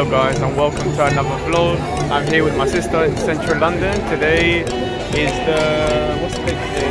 Hello guys and welcome to another vlog. I'm here with my sister in central London. Today is the what's the date today?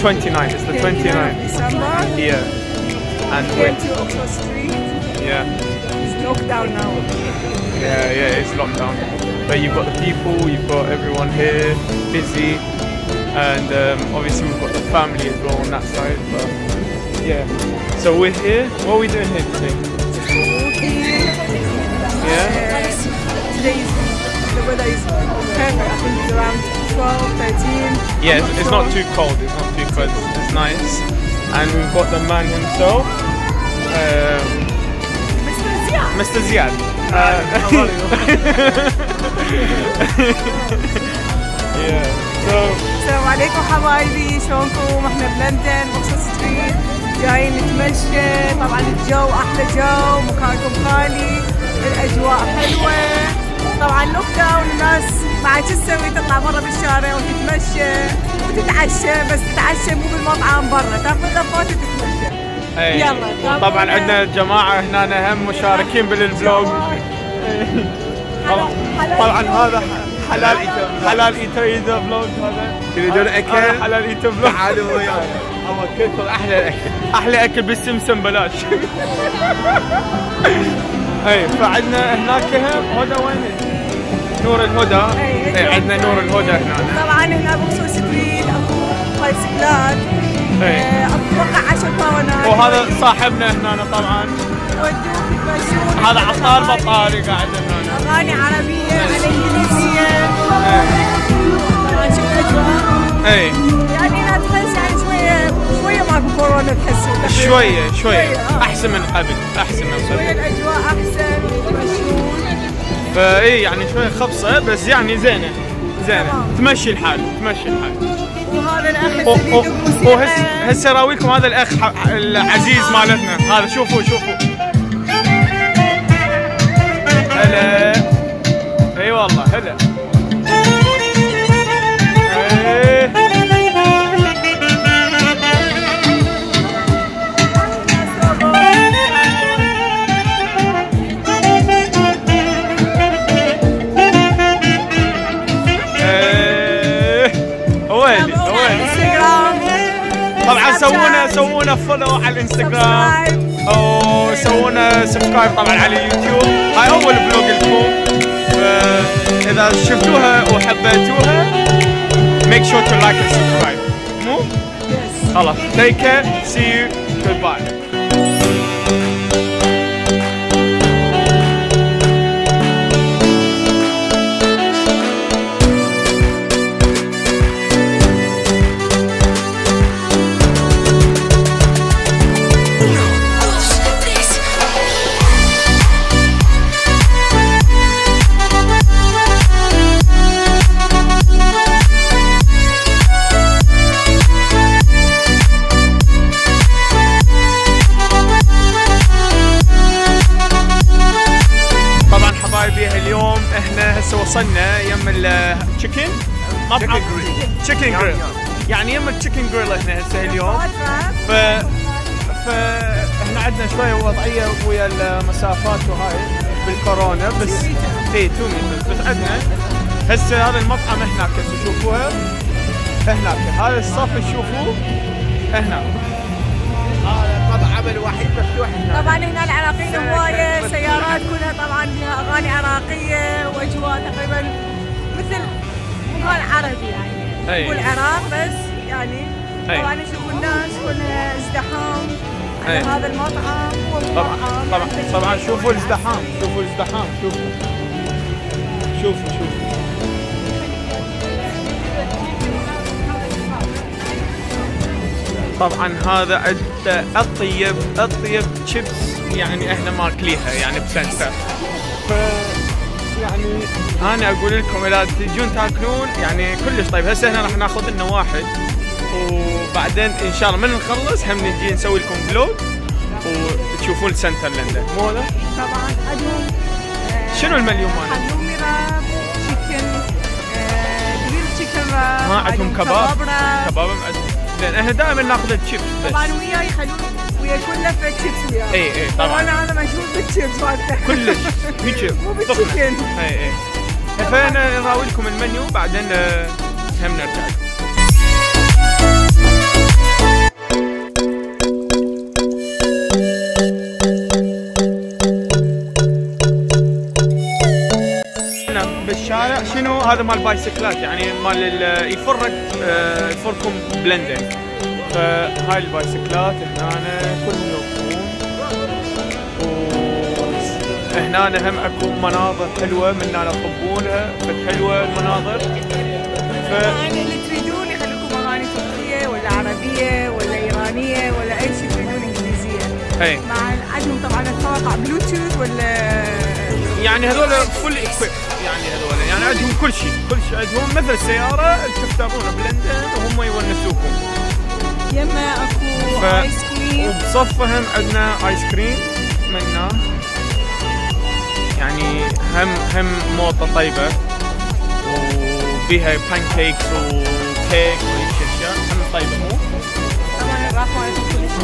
29th. 29th. It's the 29th. December. Yeah. And Came we to Oxford Street. yeah. It's locked down now. Yeah, yeah, it's lockdown. But you've got the people, you've got everyone here, busy, and um, obviously we've got the family as well on that side. But yeah, so we're here. What are we doing here today? Walking. Yeah, Yes. Today is, the weather is perfect. I think it's around 12, 13. yeah, I'm it's, it's not sure. too cold. It's not too cold. It's nice, and we've got the man himself, um, Mr. Zia. Mr. Ziad. yeah. So السلام عليكم حبايبي شلونكم احنا بلندن اوكسفورد ستريت جايين نتمشى طبعا الجو احلى جو مكانكم خالي الاجواء حلوة. طبعا lockdown الناس ما عاد شو تسوي تطلع برا بالشارع وتتمشى وتتعشى بس تتعشى مو بالمطعم برا تاخذ لفات وتتمشى. اي يلا. طبعا عندنا جماعة هنا هم مشاركين بال vlog طبعا هذا حلال ايتا حلال ايتا ايتا فلوج هذا. تريدون أكل؟ حلال eater vlog تعالوا وياي. اوكلكم أحلى الاكل أحلى أكل بالسمسم بلاش. اي فعندنا هناك هدى وين؟ نور الهدى. أي، اي عندنا نور الهدى هنا. طبعا هنا ب Oxford Street اكو بايسكلات أتوقع 10 باونات وهذا صاحبنا هنا طبعا. هذا عطار بطاري قاعد هنا. أغاني عربية على إنجليزية. اي ماكو كورونا تحسوا شوية شوية. آه. أحسن من قبل أحسن من شوية قبل الأجواء أحسن يتمشون فاي يعني شوية خبصة بس يعني زينة زينة. تمشي الحال تمشي الحال. وهذا الأخ و- اللي و- يدق وهس موسيقى هسه اراويكم هذا الأخ العزيز مالتنا. هذا شوفوا شوفوا. هلا. أي والله هلا. سوونا سوونا follow على الانستغرام subscribe. أو سوونا subscribe طبعا على اليوتيوب هاي أول vlog لكم. فاذا شفتوها وحبيتوها make sure to like and subscribe. مو؟ خلاص. Take care. See you. Goodbye. طبعا مطعم. chicken grill يعني يم ال chicken grill إحنا هسه اليوم. ف ف إحنا عندنا شوية وضعية ويا المسافات وهاي بالكورونا بس اي two metre بس عندنا هسه هذا المطعم هناك تشوفوها هناك هذا الصف تشوفوه؟ هناك هذا المطعم الوحيد مفتوح هنا طبعا هنا العراقيين هواية سيارات كلها طبعا فيها أغاني عراقية وأجواء تقريبا مثل مكان عربي يعني. أي. مو العراق بس يعني. أي. طبعا نشوف الناس كلها ازدحام. على أي. هذا المطعم هو طبعا يعني طبعا شوفوا. الازدحام. شوفوا الازدحام. شوفوا. شوفوا شوفوا. طبعا هذا عند اطيب اطيب شيبس يعني إحنا ماكليها يعني بسنتر. ف يعني أنا أقول لكم اذا تجون تاكلون يعني كلش طيب هسه إحنا راح ناخذ لنا واحد وبعدين إن شاء الله من نخلص هم نجي نسوي لكم vlog وتشوفون center لندن مو هذا؟ طبعا عندهم آه، شنو المليون مالك؟ halloumi wrap chicken grill chicken wrap ما عندهم كباب؟ كباب معد- زين إحنا دائما ناخذ الشيبس بس طبعا وياي يخلون ويا كل لفة تشيبس اي اي طبعا. أنا أنا مشهور بالتشيبس مالته كلش. هيك مو. بال chicken اي اي فأنا نراوي لكم المنيو بعدين آه، هم نرجع لكم. بالشارع شنو؟ هذا مال بايسكلات يعني مال ال- يفرك آه، يفركم بلندن فهاي البايسكلات هنا كلهم يوقفون وهنا هم اكو مناظر حلوة من هنا تطبونها حلوة المناظر. ف اللي تريدون يخليكم أغاني تركية ولا عربية ولا إيرانية ولا أي شيء تريدون إنجليزية. أي. مع عندهم طبعا أتوقع بلوتوث ولا يعني هذول full equip يعني هذول يعني عندهم كل شيء كل شيء. عندهم مثل السياره تختارونها بلندن وهم يونسوكم. يما اكو ice cream وبصفهم عندنا ice cream منا يعني هم هم موطه طيبه وبيها pancakes وكيك وهيك اشياء هم طيبه مو طبعا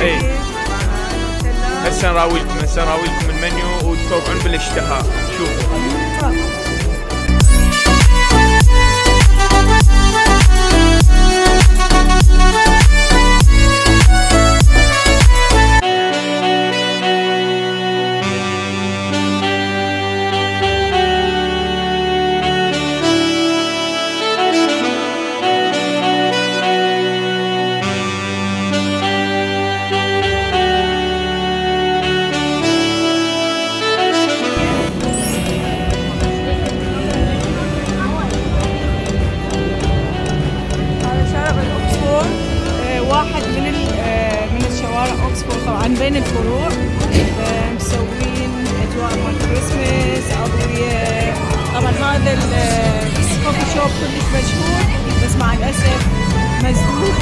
إيه. طيب مع هسه نراوي لكم هسه نراوي لكم المنيو وتتوقعون بالاشتهاء شوفوا مسدود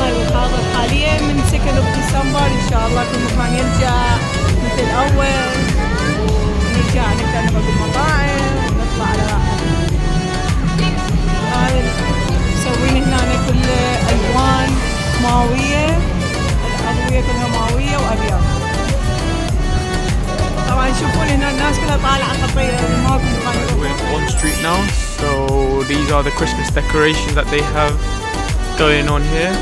هاي الحاضر حاليا من 2 اوف ديسمبر ان شاء الله كل مكان يرجع مثل اول. ونرجع نبدا نبقى بالمطاعم ونطلع على راحتنا هذا مسوين هنا كل الوان ماويه الاضويه كلها ماويه وابيض We're on street now, so these are the Christmas decorations that they have going on here.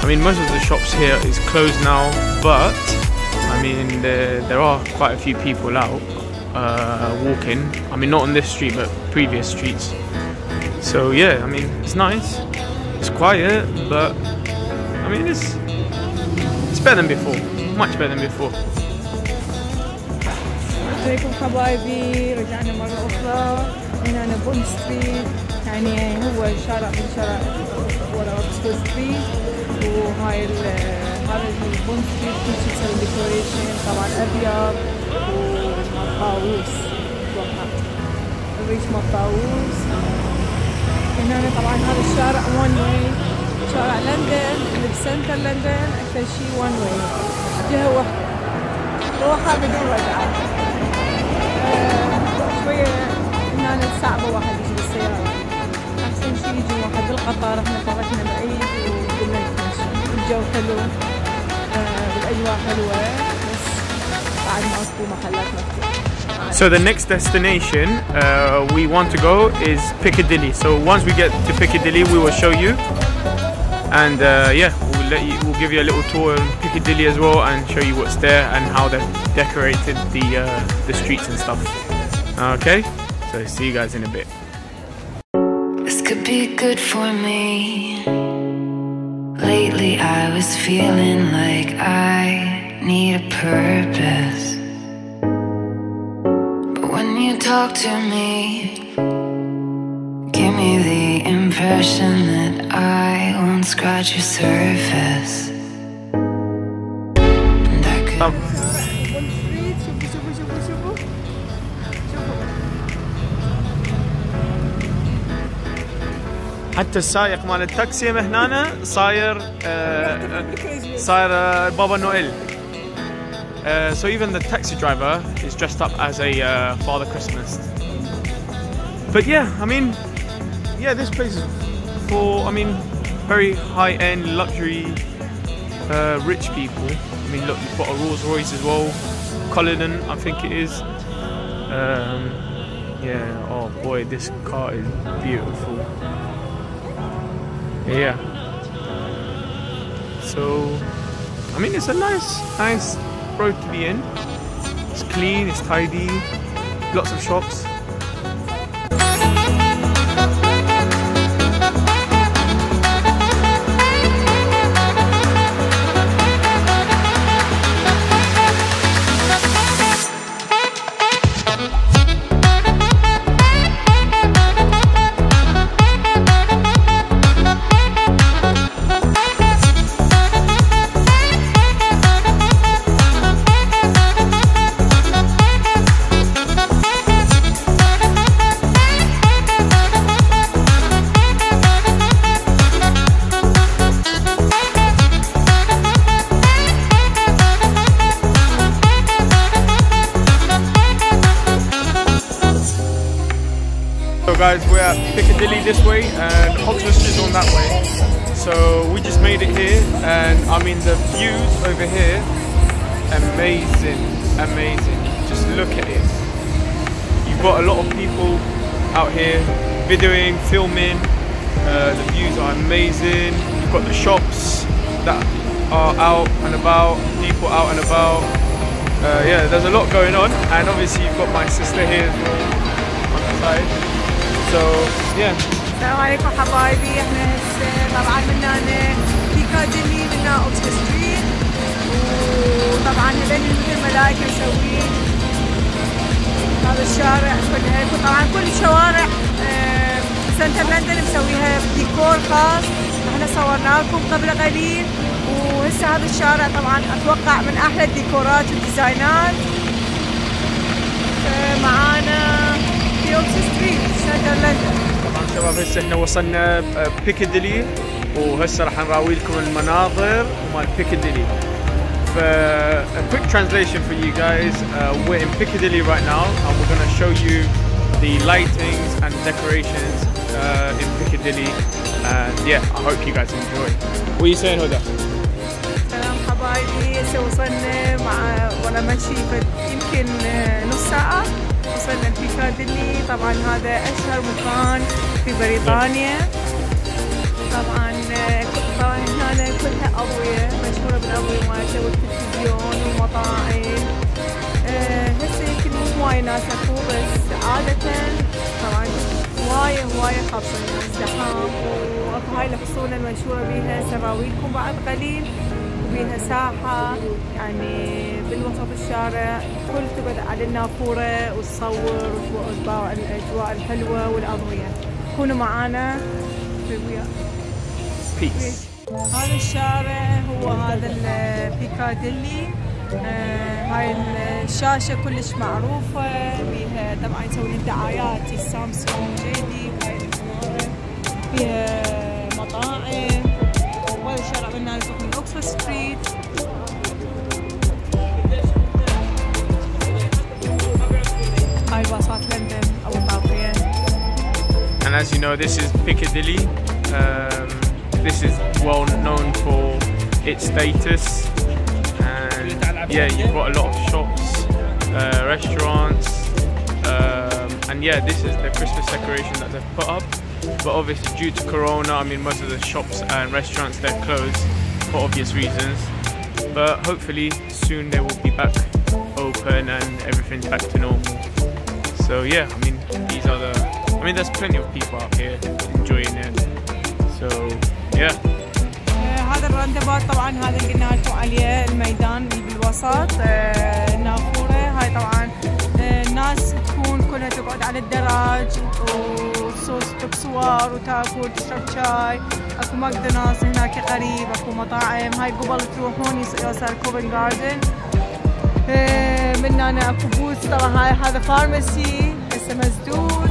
I mean, most of the shops here is closed now, but I mean, there, there are quite a few people out uh, walking. I mean, not on this street, but previous streets. So yeah, I mean, it's nice. It's quiet, but I mean, it's it's better than before. Much better than before. عليكم حبايبي. رجعنا مرة أخرى. هنا أنا بون ستريت. يعني هو شارع من شارع ورا أوكسفورد ستريت. وهاي هذا البون ستريت. كل شيء يسوي decoration طبعا أبيض وطاووس. أتوقع. الريش مال طاووس. هنا طبعا هذا الشارع one way شارع لندن اللي ب center لندن. أكثر شيء one way جهة واحدة. روحها بدون رجعة شوية إن أنا صعبة واحد يجي بالسيارة أحسن شي يجي واحد بالقطار إحنا طرحنا بعيد وقلنا نتمشى. الجو حلو. آه، بالأجواء حلوة. بس بعد ما أكو محلات مفتوحة So the next destination uh, we want to go is Piccadilly. So once we get to Piccadilly, we will show you, and uh, yeah, we'll let you, we'll give you a little tour in Piccadilly as well, and show you what's there and how they've decorated the uh, the streets and stuff. Okay, so see you guys in a bit. This could be good for me. Lately, I was feeling like I need a purpose. But when you talk to me, give me the impression that I won't scratch your surface. And I could. طب بون ستريت شوفوا شوفوا شوفوا شوفوا شوفوا حتى السائق مال التاكسي من هنا صاير آه، صاير آه، بابا نويل. Uh, so even the taxi driver is dressed up as a uh, Father Christmas. But yeah, I mean, yeah, this place is for. I mean, very high-end luxury uh, rich people. I mean, look, you've got a Rolls Royce as well, Cullinan, I think it is. Um, yeah. Oh boy, this car is beautiful. Yeah. So, I mean, it's a nice, nice road to be in. It's clean, it's tidy, lots of shops. Guys, we're at Piccadilly this way and Oxford Street's on that way. So we just made it here and I mean the views over here, amazing, amazing. Just look at it. You've got a lot of people out here videoing, filming. Uh, the views are amazing. You've got the shops that are out and about, people out and about. Uh, yeah, there's a lot going on and obviously you've got my sister here as well on the side. So yeah, السلام عليكم حبايبي إحنا هسه طبعا من هنا بيكاديلي من اوكسفورد ستريت وطبعا هذول مثل ملايكه مسوين هذا الشارع كلها طبعا كل الشوارع آه، center لندن مسويها ديكور خاص. إحنا صورنا لكم قبل قليل وهسه هذا الشارع طبعا أتوقع من أحلى الديكورات والديزاينات. آه، معانا اوكسفورد ستريت center لندن طبعا شباب هسه إحنا وصلنا بيكاديلي وهسه راح نراوي لكم المناظر مال بيكاديلي. ف a quick translation for you guys. Uh, we're in Piccadilly right now and we're going to show you the lightings and decorations uh, in Piccadilly. And yeah, I hope you guys enjoy. What are you saying, Huda? سلام حبايبي هسه وصلنا مع وأنا ماشي يمكن آه، نص وصلنا بيكاديلي طبعا هذا أشهر مكان في بريطانيا. طبعا آه، طبعا هنا كلها أضوية مشهورة بالأضوية مالتها والتلفزيون والمطاعم. آه، هسه يمكن مو هواي ناس اكو بس عادة طبعا هواية هواية خاصة الازدحام هاي الحصونة المشهورة بيها سراويلكم بعد قليل. وبيها ساحة يعني بالوسط الشارع كل تقعد على النافورة وتصور وتباوع الأجواء الحلوة والأضوية. كونوا معانا. في Peace. هذا الشارع هو هذا البيكاديلي آه هاي الشاشة كلش معروفة. بيها طبعا يسوون الدعايات السامسونج وهاي الأمور. فيها and Oxford Street. I was at London, I was here. And as you know, this is Piccadilly. Um, this is well known for its status. And yeah, you've got a lot of shops, uh, restaurants, um, and yeah, this is the Christmas decoration that they've put up But obviously, due to Corona, I mean, most of the shops and restaurants they're closed for obvious reasons. But hopefully, soon they will be back open and everything's back to normal. So yeah, I mean, these are the. I mean, there's plenty of people out here enjoying it. So yeah, آه، هذا الراندبات طبعا هذا اللي قلنا لكم عليه الميدان اللي بالوسط آه، النافوره هاي طبعا آه، الناس تكون كلها تقعد على الدراج وتصوص صور وتاكل تشرب شاي. اكو ماكدونالدز هناك قريب اكو مطاعم. هاي قبل تروحون يس- يسار كوفن جاردن. آه، من هنا اكو Boots. طبعا هاي هذا pharmacy هسه مسدود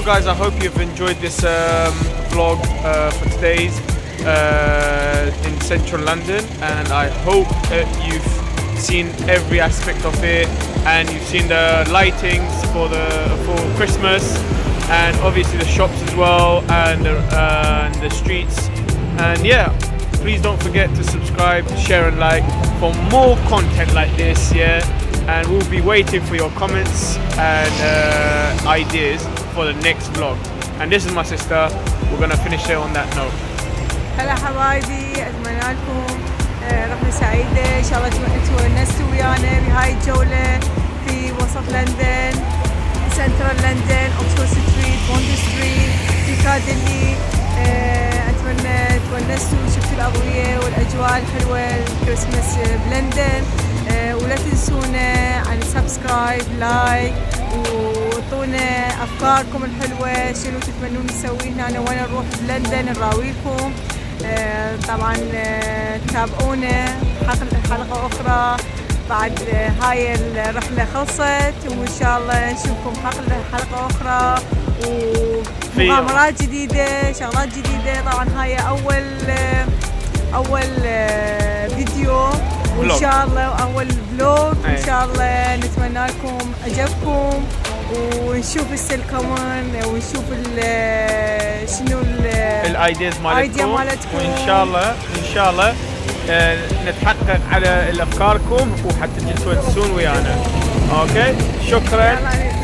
so guys, I hope you've enjoyed this um, vlog uh, for today's uh, in central London, and I hope that you've seen every aspect of it, and you've seen the lightings for the for Christmas, and obviously the shops as well, and the, uh, and the streets, and yeah. Please don't forget to subscribe, share, and like for more content like this. Yeah, and we'll be waiting for your comments and uh, ideas for the next vlog. And this is my sister. We're gonna finish it on that note. هلا حبايبي أتمنى لكم آه، رحله سعيدة إن شاء الله تونستوا ويانا بهاي الجولة في وسط لندن سنترال لندن أوكسفورد ستريت بوند ستريت بيكاديلي آه، أتمنى تونستوا وشفتوا الاضويه والأجواء الحلوة الكريسماس بلندن آه، ولا تنسونا عن subscribe like وطونا أفكاركم الحلوة. شنو تتمنون نسوي هنا وين نروح بلندن نراويكم. آه، طبعا آه، تابعونا. حلقه أخرى بعد آه، هاي الرحلة خلصت. وإن شاء الله نشوفكم حلقه حلقة أخرى. ومغامرات جديدة شغلات جديدة. طبعا هاي اول آه، أول آه، فيديو. وإن. شاء الله أول فلوج. ان شاء الله نتمنى لكم عجبكم ونشوف السل كمان ونشوف ال- شنو ال- الايديز مالتكم. مالتكم. وإن شاء الله إن شاء الله آه، نتحقق على افكاركم وحتى تجلسون ويانا. أوكي؟ شكرا.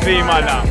في الله